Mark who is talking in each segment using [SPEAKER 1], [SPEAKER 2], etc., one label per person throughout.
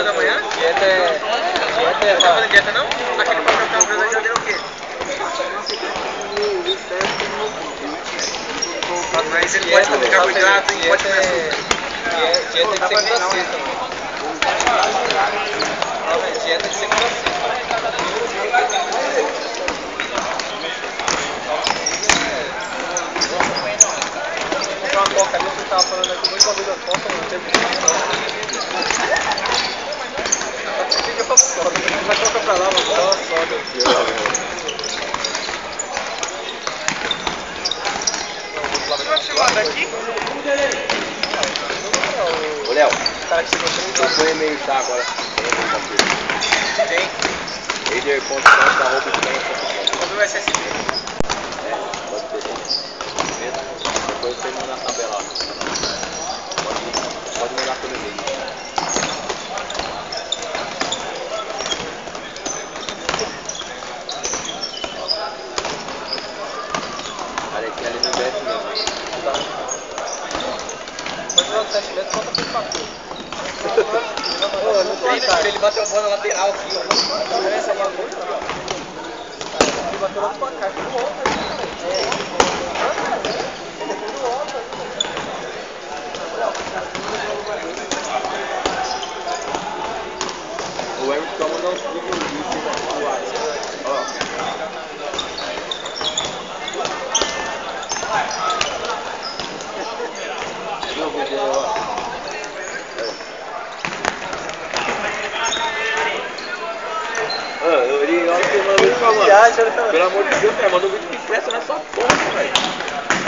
[SPEAKER 1] da manhã?
[SPEAKER 2] Dieta é. Dieta é.
[SPEAKER 1] Não tá fazendo dieta não? Aquele papel que eu fiz já deu o quê? Mas ele pode comer carboidrato, hein? Pode comer açúcar.
[SPEAKER 2] Dieta de segunda a sexta. Não, dieta de segunda a sexta. Uma coca ali, você tava falando aqui muito bagulho da coca. Teve que Fica pra colocar pra lá. Só
[SPEAKER 1] filmar daqui?
[SPEAKER 3] Ô, Léo,
[SPEAKER 2] Cara, que chegou
[SPEAKER 3] eu ponho e-mail tá agora.
[SPEAKER 1] Tem.
[SPEAKER 3] Eider.com.br
[SPEAKER 1] Quando vai ser esse
[SPEAKER 3] É, pode. Mesmo, depois você manda na tabela. Pode, mandar e-mail. Olha aqui, ali no desce mesmo.
[SPEAKER 2] Mas o 7 metros fatura.
[SPEAKER 1] Ô, não tem, né? Ele bateu a bola lateral aqui, ó.
[SPEAKER 2] Essa bagulho, Ele bateu lá no placar. Ficou outro aí,
[SPEAKER 3] O Everton só mandou uns vídeos disso no WhatsApp. Ó. Viu o vídeo aí, ó? Ah, eu li, olha que mandou isso pra mano.
[SPEAKER 2] Viagem, né?
[SPEAKER 3] Pelo amor de Deus, cara, mandou um vídeo que presta nessa porra, velho.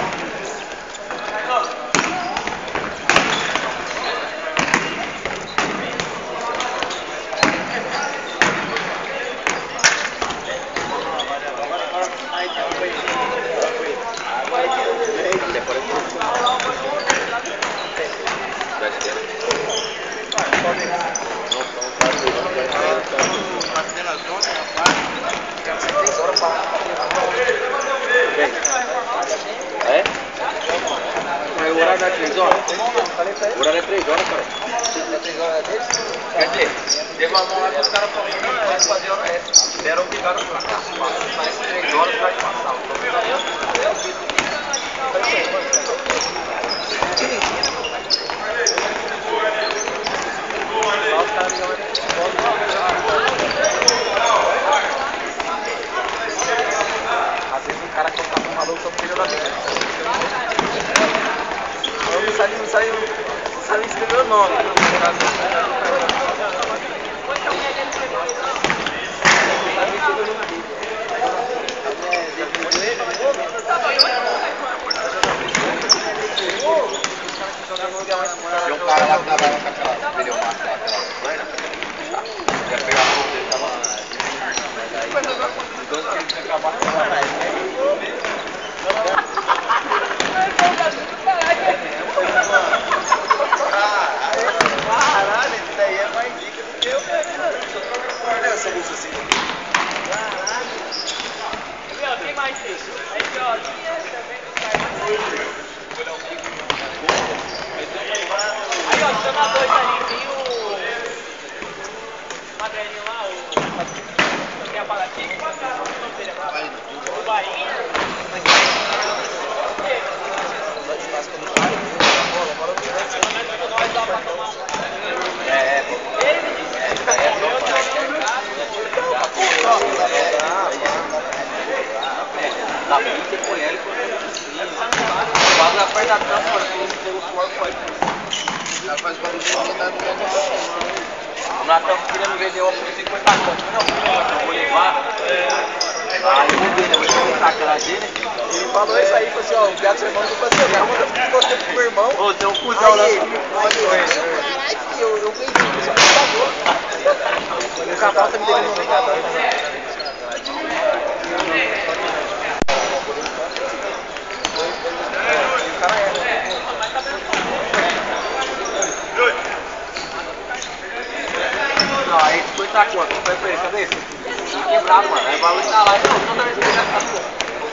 [SPEAKER 3] Quebrado, mano. Aí o bagulho tá lá. Não, toda vez que ele já tá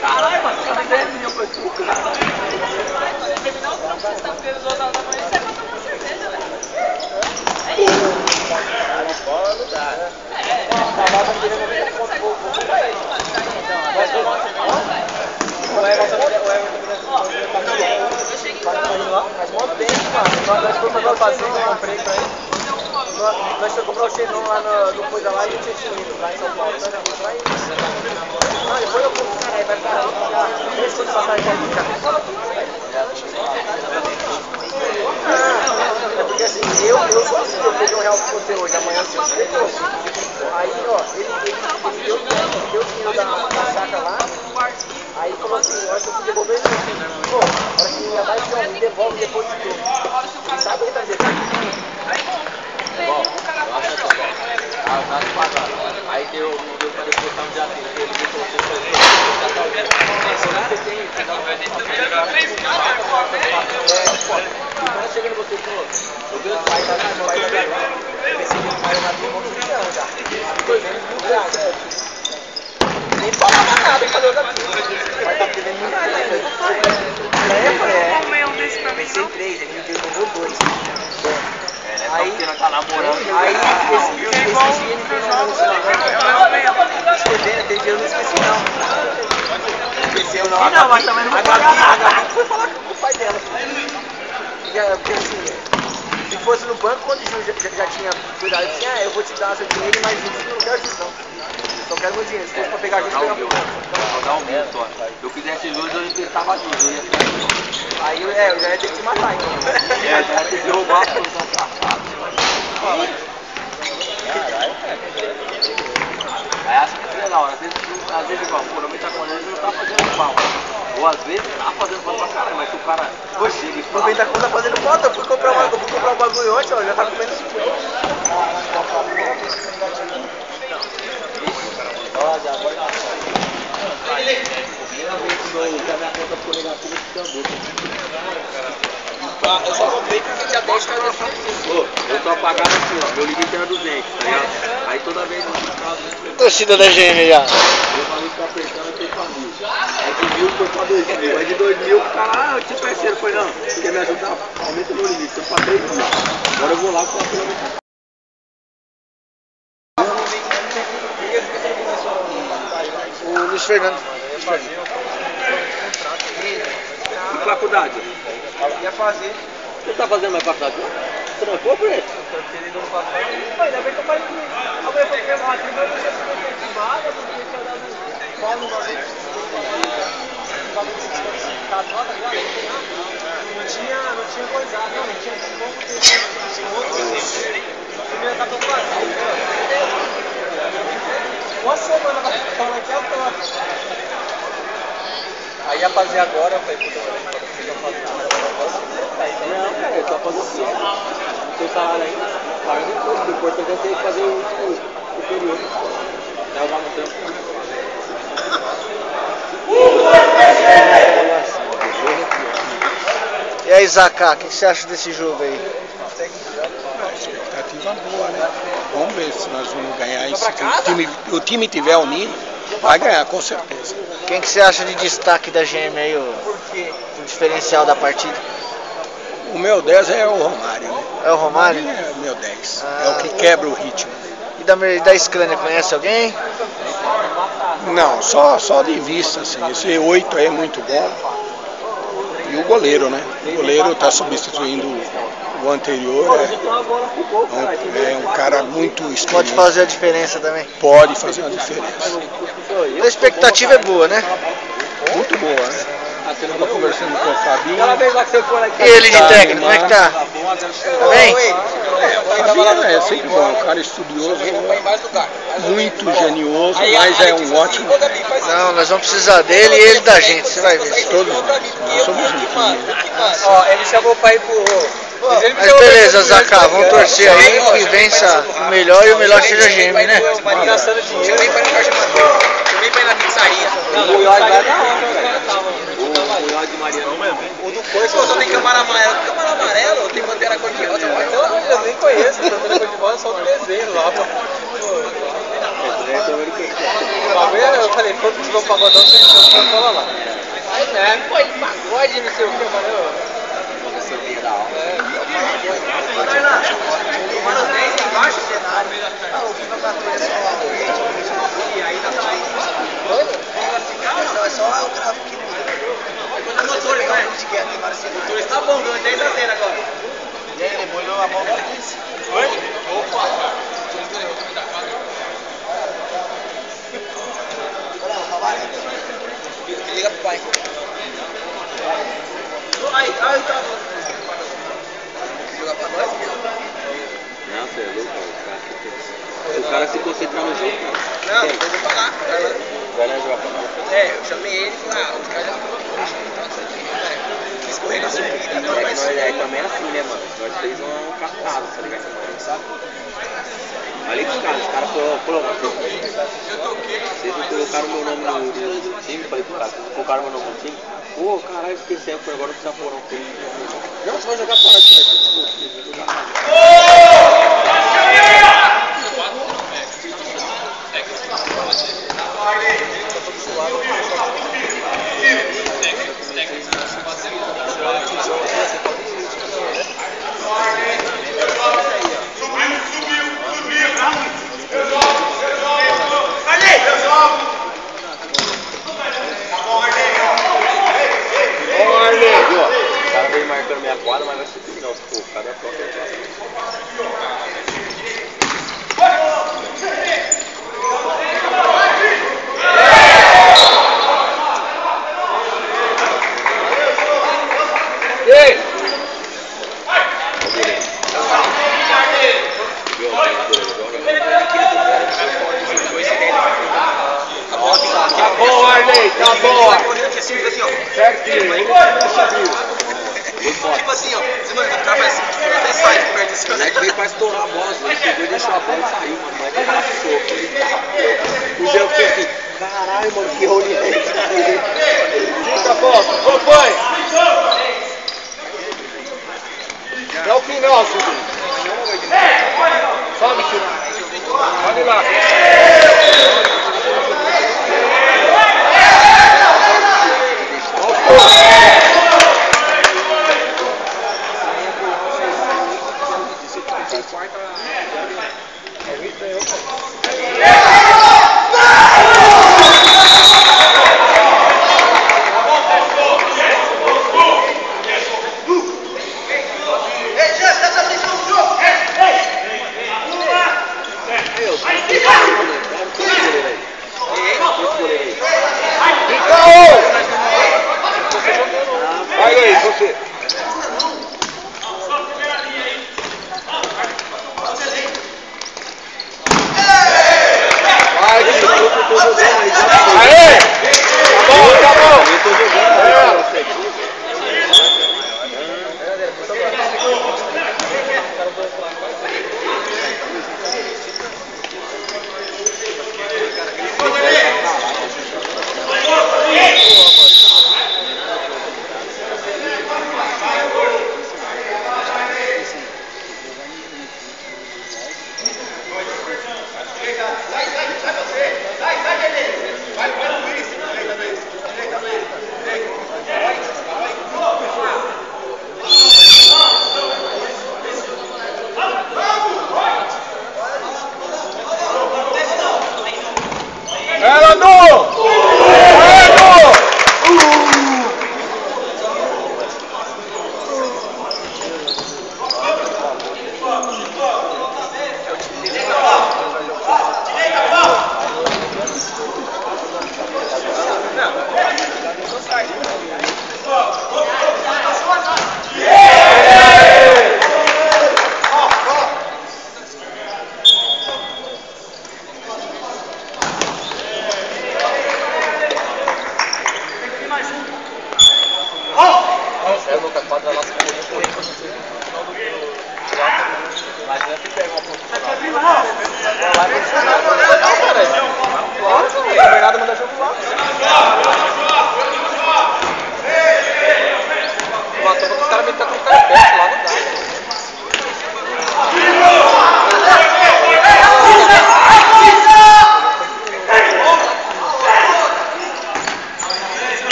[SPEAKER 3] Caralho, mano, você tá 10 milhões pra tu, cara.
[SPEAKER 4] Terminar o trampo sexta-feira, duas horas da manhã, você vai tomar cerveja, velho. É isso.
[SPEAKER 1] Bola não dá.
[SPEAKER 2] Tava querendo ver quanto vou comprar ele. Mas foi o Everton o Everton mas mó tempo, mano. Nós fomos agora fazer, eu comprei pra ele. Nós nós fomos comprar o Xenon lá no, no coisa lá e o Tietchan lá em São Paulo. Nós fomos lá e... Não, depois eu compro, caralho, vai ficar três coisas de passagem aqui, cara. Ah, é porque assim, eu, eu sozinho, eu peguei um real com você hoje, amanhã eu te dou. Aí, ó, ele, ele, ele deu, ele deu o dinheiro da, da saca lá, aí falou assim, a hora que eu fui devolver, ele falou assim, pô, a hora que ia dar, ele falou, me devolve depois de tudo. Sabe o que tá dizendo?
[SPEAKER 3] Bom, eu acho que tá bom. Ah, tá te pagando. Aí deu, não deu pra depositar no dia 30. Ele me falou que foi já tá ouvindo. Você tem, você dá
[SPEAKER 2] Quando chega no você, pô, eu vi o pai da minha pai da minha Eu pensei que o pai era um monte de milhão já. Dois anos mil Nem falava nada. O pai tá devendo muito reais. É, eu é.
[SPEAKER 5] Um mim,
[SPEAKER 2] Pensei três, ele me devolveu dois.
[SPEAKER 3] É, né?
[SPEAKER 2] Aí-
[SPEAKER 3] tá.
[SPEAKER 2] Aí, esse, dia ele dia eu não esqueci não. Esqueceu não.
[SPEAKER 1] Não, mas também não vou pagar nada.
[SPEAKER 2] Foi falar com. Porque, porque assim, se fosse no banco, quando o Ju já, já, já tinha cuidado, disse, ah, eu vou te dar seu dinheiro, mas eu não quero juros não. Eu só quero meu dinheiro. Se fosse pra pegar
[SPEAKER 3] Vou
[SPEAKER 2] eu pegava
[SPEAKER 3] meu. Vou dar o meu, só. Se eu quisesse juros, eu emprestava juros. Eu ia ficar.
[SPEAKER 2] Aí, é, eu já ia ter que te matar, então.
[SPEAKER 3] É, já ia ter que roubar a produção safada. Aí acho que é da hora. Às vezes, às vezes igual, pô, tá com ele, não tá fazendo mal. Ou às vezes tá fazendo mal pra caralho, mas o cara chega e fala.
[SPEAKER 2] da conta fazendo foto, eu fui comprar, uma, eu fui comprar um bagulho ontem, ó, já tá comendo 50. Eu só comprei porque dia 10 faz assim.
[SPEAKER 3] Pô, eu tô apagado assim, ó. Meu limite era 200, tá ligado? Aí toda vez eu ficava 200.
[SPEAKER 1] Torcida da GM já.
[SPEAKER 3] Eu falei que tá apertando eu pra mil. Aí de mil foi pra dois mil. Aí de dois mil o cara, ah, eu te parceiro, foi não. Você quer me ajudar? Aumenta o meu limite, pra três mil. Agora eu vou lá com a quilômetro.
[SPEAKER 1] O Luiz Fernando.
[SPEAKER 3] E faculdade?
[SPEAKER 2] Ia fazer.
[SPEAKER 3] Você tá fazendo mais faculdade? Trancou por isso?
[SPEAKER 2] Ainda bem que eu falei comigo. A mulher falou que ia falar comigo, eu não tinha vaga, porque tinha dado pau no bagulho. bagulho de certificado lá, ligado? Não tinha, não tinha coisado, não, não tinha como ter outro. Primeiro tá todo vazio? Uma semana vai falar que é o Aí ia fazer agora, eu falei, puta, eu vou fazer agora,
[SPEAKER 3] Não, cara, eu só fazer assim. Não tem salário ainda. Paga depois. O importante é ter que fazer o último superior. É o nome tempo.
[SPEAKER 1] E aí, Zaká, o que você acha desse jogo aí?
[SPEAKER 6] Expectativa boa, né? Vamos ver se nós vamos ganhar isso. Se o time, o time tiver unido, vai ganhar, com certeza.
[SPEAKER 1] Quem que você acha de destaque da GM aí, o, o diferencial da partida?
[SPEAKER 6] O meu 10 é o Romário, né?
[SPEAKER 1] É o Romário?
[SPEAKER 6] É o meu 10.
[SPEAKER 1] Ah.
[SPEAKER 6] É o que quebra o ritmo.
[SPEAKER 1] E da, da Scrânia, conhece alguém?
[SPEAKER 6] Não, só, só de vista, assim. Esse 8 aí é muito bom. E o goleiro, né? O goleiro está substituindo o anterior. É, é um, é cara muito
[SPEAKER 1] Pode
[SPEAKER 6] experiente.
[SPEAKER 1] fazer a diferença também.
[SPEAKER 6] Pode fazer uma diferença.
[SPEAKER 1] A expectativa é boa, né?
[SPEAKER 6] Muito boa, né? Eu estava conversando com o Fabinho.
[SPEAKER 1] E ele de técnico, como é que tá? Tá bem?
[SPEAKER 6] Fabinho é sempre bom, um cara estudioso, muito genioso, mas é um ótimo.
[SPEAKER 1] Não, nós vamos precisar dele e ele da gente, você vai ver.
[SPEAKER 6] Todos nós somos um time.
[SPEAKER 2] Ó, ele chamou pra ir pro. Mas
[SPEAKER 1] beleza,
[SPEAKER 2] pro-
[SPEAKER 1] Zaká, vamos torcer aí que vença o melhor e o melhor seja a GM, né?
[SPEAKER 2] Chamei pra ir na pizzaria.
[SPEAKER 3] O Munhoz vai dar O Munhoz de Mariano mesmo.
[SPEAKER 2] O do Coisa, só tem câmara amarela. Câmara amarela, tem bandeira cor-de-rosa. Eu nem conheço, bandeira cor-de-rosa, só do desenho lá. pô. O é- eu falei, quando tiver um pagodão, você não fala lá. Né? Pô, de pagode, não sei o que, mano.
[SPEAKER 3] Professor Vidal.
[SPEAKER 2] É, baixo o cenário.
[SPEAKER 1] Ah, o FIFA 14 é só o
[SPEAKER 2] E aí tá saindo.
[SPEAKER 1] Não, é só o gráfico que muda.
[SPEAKER 2] Quantos motores, né?
[SPEAKER 1] De guerra, tem vários
[SPEAKER 2] O
[SPEAKER 1] cenários.
[SPEAKER 2] motor está bom, deu 10 a 0 agora.
[SPEAKER 1] E aí, ele molhou a mão pra isso. Olha, tá valendo.
[SPEAKER 2] Liga pro pai. Aí, aí tá.
[SPEAKER 1] Jogar pra nós, meu.
[SPEAKER 3] Não, você é louco, cara. O cara se concentra no jogo, cara.
[SPEAKER 2] Não, eu vou falar.
[SPEAKER 3] Vai lá jogar pra nós.
[SPEAKER 2] É, eu chamei ele e falei, ah, os caras já foram Quis correr na subida,
[SPEAKER 3] É
[SPEAKER 2] não,
[SPEAKER 3] que
[SPEAKER 2] mas.
[SPEAKER 3] nós é também é assim, né, mano? Nós fez um cartaz, tá ligado? Sabe? Ali com os caras, os caras falaram, falou, mano, vocês não colocaram meu nome no, no, no time, falei pro cara, vocês não colocaram meu nome no time? Pô, caralho, esqueci, eu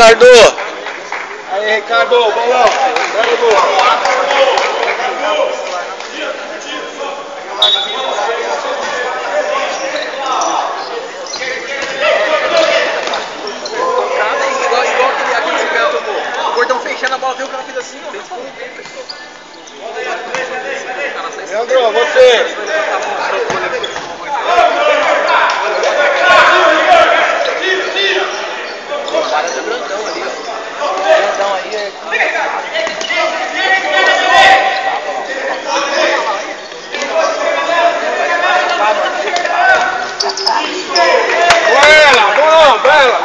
[SPEAKER 2] Ricardo!
[SPEAKER 6] Aí, Ricardo, balão. Belo gol.
[SPEAKER 2] Igual, igual aquele, aquele que o cara tomou. O cordão fechando a bola, veio o cara fez assim, ó. Dentro do gol, pessoal.
[SPEAKER 6] Leandro, você.
[SPEAKER 2] O cara tá grandão ali, ó. Grandão aí é.
[SPEAKER 6] Bela, balão, bela.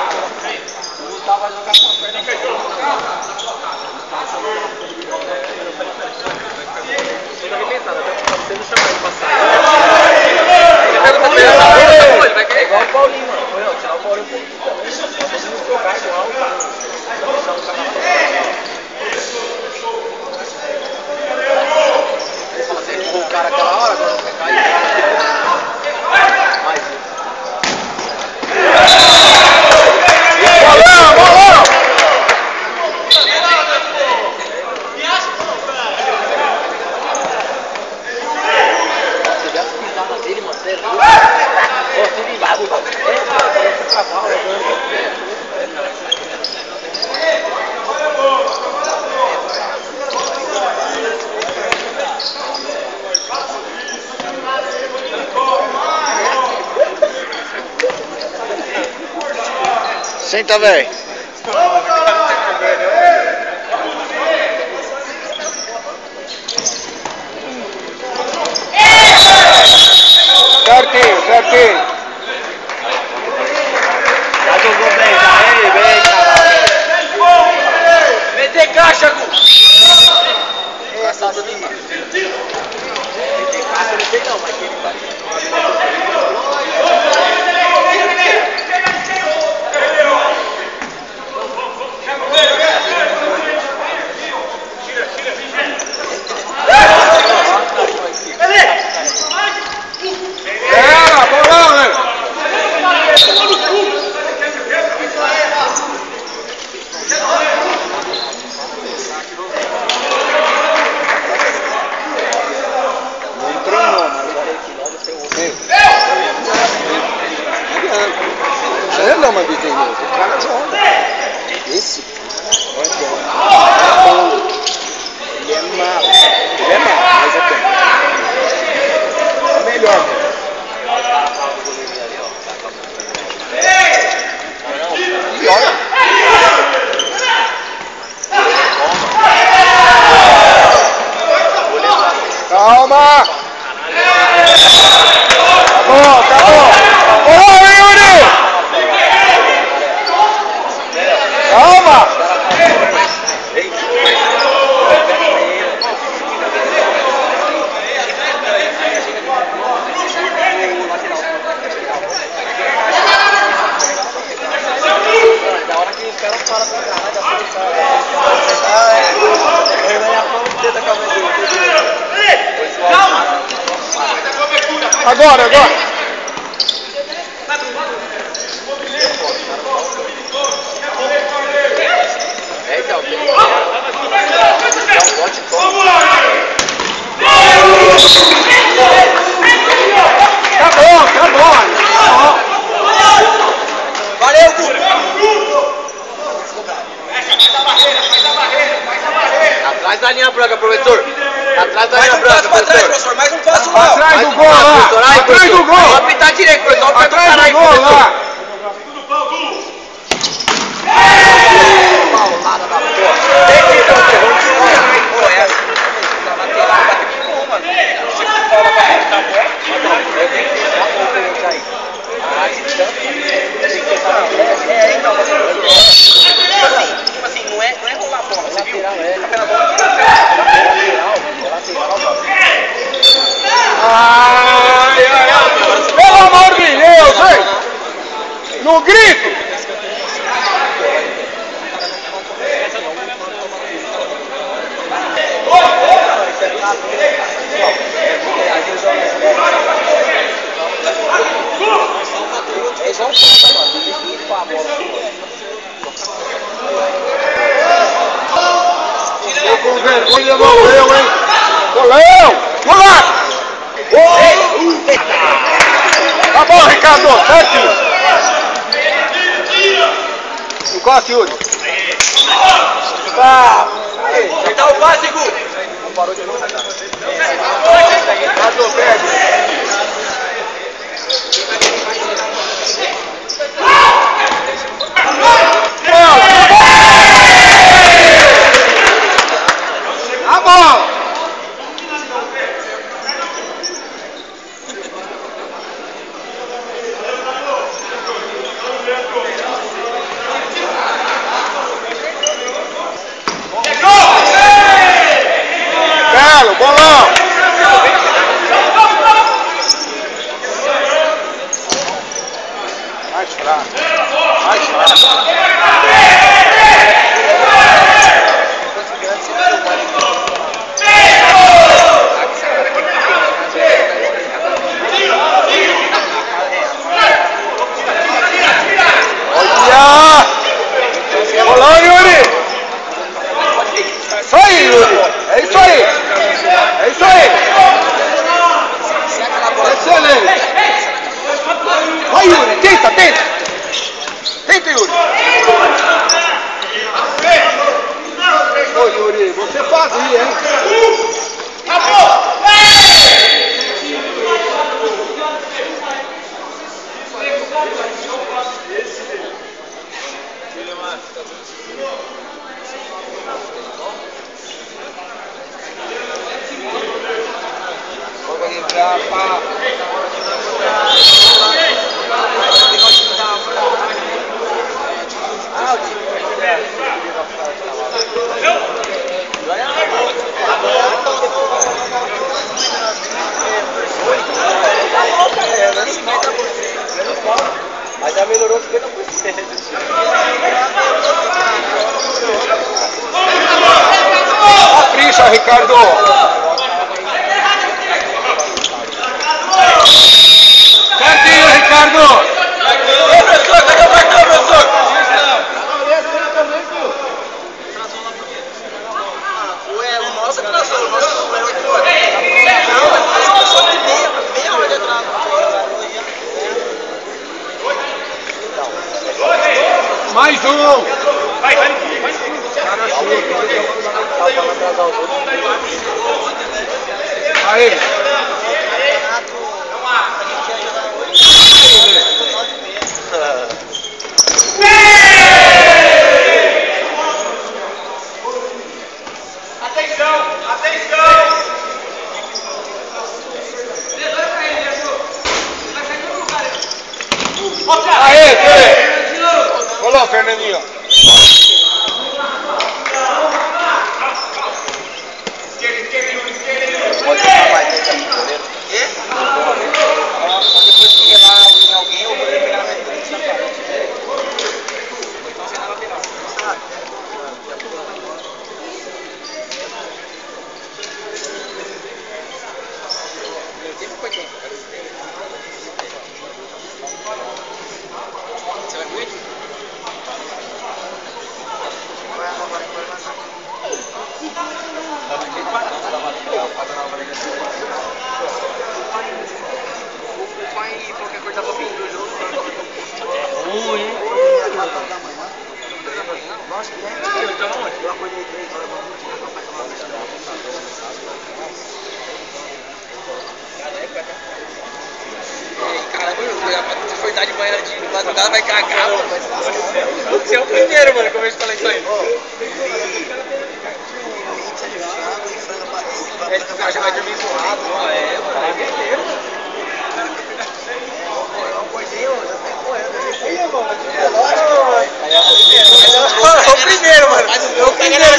[SPEAKER 2] Toda arrebentada, até você não chamar ele pra sair.
[SPEAKER 6] Senta, velho. Certinho, certinho.
[SPEAKER 3] Já jogou bem, já. Ele bem, caralho. Meter caixa, Gu.
[SPEAKER 2] Essa sim.
[SPEAKER 3] Meter caixa, eu não sei não, mas que ele vai.
[SPEAKER 6] Era, bolão, né? Não treinou, mas olha aqui, logo tem outro. Não adianta. não, mas entendeu? O cara joga. Esse? Olha, é bom. Ele é mau. Ele é mau, mas é bom. É melhor. E olha. Calma! Tá bom, tá bom! Ô, Yuri! Calma!
[SPEAKER 3] Da hora que os caras falam pra caralho da seleção. Ah, é. Ele ganha a mão dentro da cabeça dele.
[SPEAKER 6] Agora, agora!
[SPEAKER 3] É, então, tem que dar um bote todo.
[SPEAKER 6] Tá bom, tá bom!
[SPEAKER 3] Valeu, Gu! Atrás da linha branca, professor. Atrás da linha branca, professor.
[SPEAKER 2] mais um passo
[SPEAKER 6] Atrás
[SPEAKER 3] Mais
[SPEAKER 6] do
[SPEAKER 3] um
[SPEAKER 6] gol
[SPEAKER 3] passo,
[SPEAKER 6] lá! Atrás do gol!
[SPEAKER 3] Vamos apitar direito, professor.
[SPEAKER 6] Atrás do gol lá!
[SPEAKER 3] Paulada da porra. Tem que ir, professor.
[SPEAKER 2] Pô, é assim. Na lateral, bate com gol, mano. Você que fala pra frente da bola.
[SPEAKER 3] Eu tenho que deixar o conferência aí.
[SPEAKER 2] Ah, então. É, então, mas tipo assim, tipo assim, não é, não é rolar a bola, você viu?
[SPEAKER 3] Lateral, é.
[SPEAKER 2] Aquela bola
[SPEAKER 3] é.
[SPEAKER 6] Ai, ai, ai. Pelo amor de Deus, hein? No grito!
[SPEAKER 3] É igual falta, mano. Tem que limpar a bola.
[SPEAKER 6] Tô com vergonha no meu, hein? Goleiro! Golaço! Tá bom, Ricardo, certinho. Encosta, Yuri. Tá.
[SPEAKER 3] Acertar o passe, Gu.
[SPEAKER 6] Ricardo,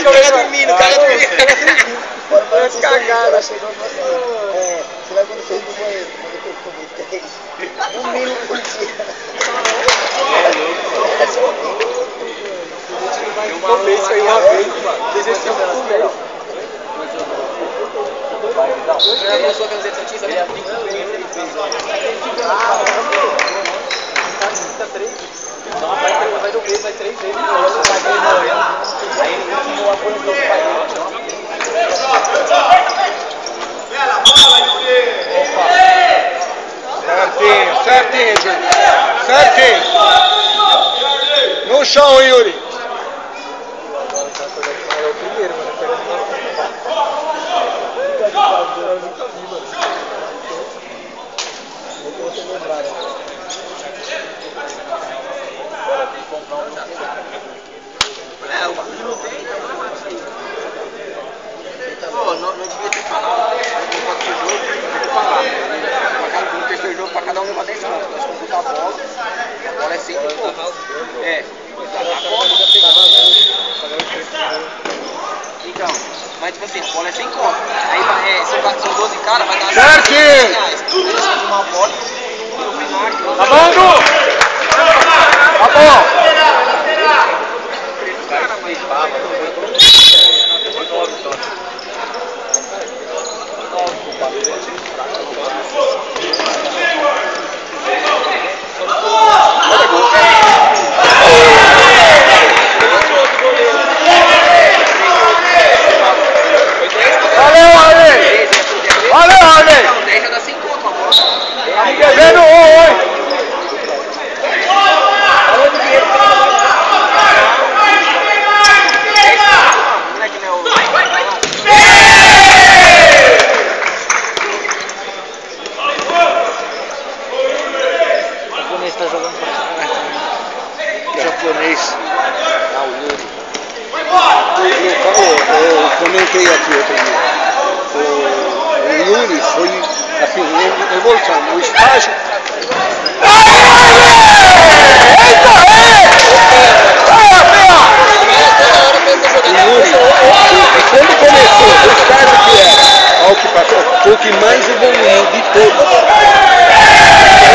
[SPEAKER 3] o cara dormindo, o cara dormindo. Pode ficar cagado.
[SPEAKER 2] chegou o falou é, você vai quando sair do banheiro, mas eu tenho que comer Um mínimo por dia.
[SPEAKER 6] Eu falei isso aí uma vez, mano. Desistiu do meu.
[SPEAKER 3] Você já viu sua camiseta do Tisa?
[SPEAKER 2] Ah, tá 30, 30, 30. Não, vai, vai do vai três vezes, morrendo, vai três morrendo. Aí ele continua a corrida, vai
[SPEAKER 6] Certinho, certinho, gente. Certinho. No chão, Yuri.
[SPEAKER 3] Pra cada- No terceiro jogo, pra cada um levar 10 pontos. Nós disputar a bola, a bola é 100 e pouco. É, a bola. Então, mas tipo assim, a bola é 100 conto. Aí é, são, são 12 caras, vai dar
[SPEAKER 6] Certo!
[SPEAKER 3] 100 reais. Têm uma bola.
[SPEAKER 6] Tá bom, Du? Tá bom.
[SPEAKER 3] Cara, mas
[SPEAKER 6] Valeu, Ale. Valeu, Ale.
[SPEAKER 3] Não, 10 já dá 100 conto a bola.
[SPEAKER 6] Tá devendo um, hein?
[SPEAKER 3] Moleque, né? o-
[SPEAKER 2] O Fluminense tá jogando pra caralho também.
[SPEAKER 6] que é?
[SPEAKER 3] japonês. Ah, o Yuri.
[SPEAKER 6] Eu, eu, eu comentei aqui outro dia. O, o Yuri foi assim, em- evolução. O estágio. O Yuri, o- quando começou, o estágio que era, ao que passou, foi o que mais evoluiu de todos.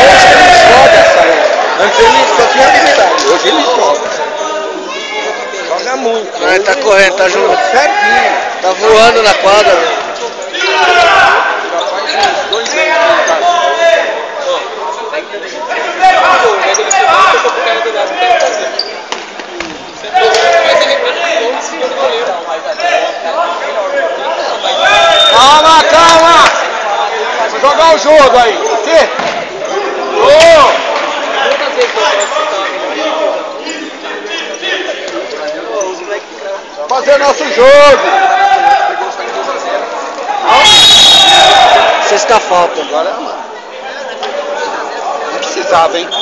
[SPEAKER 6] Hoje ele joga essa hora. Antes ele só tinha habilidade, hoje ele joga. Joga muito.
[SPEAKER 3] Não, ele tá correndo, tá jogando.
[SPEAKER 6] Certinho.
[SPEAKER 3] Tá voando na quadra.
[SPEAKER 6] Calma, calma! Vou jogar o jogo aí. Quê? Ô! Fazer nosso jogo.
[SPEAKER 3] Sexta falta.
[SPEAKER 6] Agora precisava, hein?